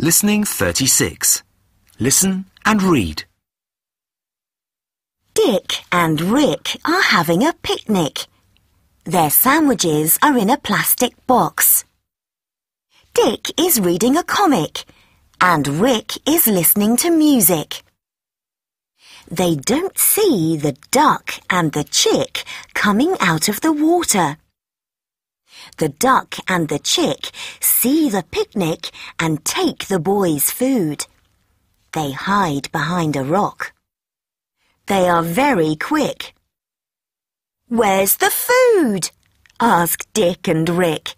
Listening 36. Listen and read. Dick and Rick are having a picnic. Their sandwiches are in a plastic box. Dick is reading a comic and Rick is listening to music. They don't see the duck and the chick coming out of the water. The duck and the chick see the picnic and take the boys' food. They hide behind a rock. They are very quick. Where's the food? asked Dick and Rick.